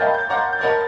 Música